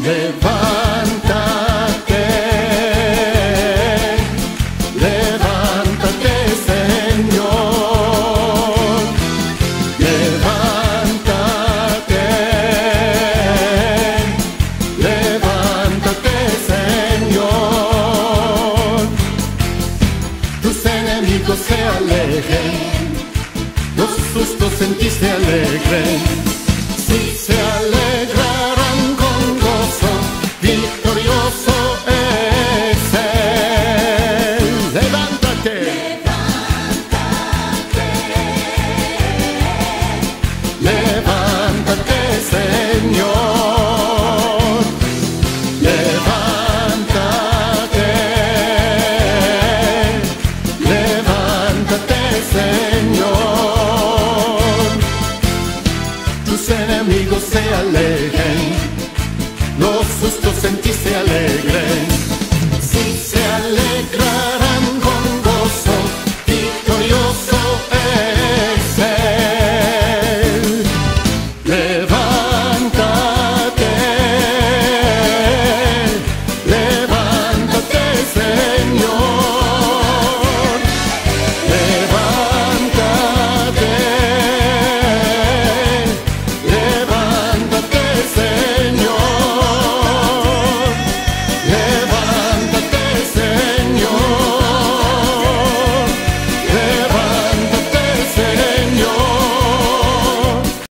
Levántate, levántate Señor, levántate, levántate Señor, tus enemigos se alejen, los sustos en ti se alegren, si se alegrarán tus enemigos se alejen, los sustos en ti se alegren.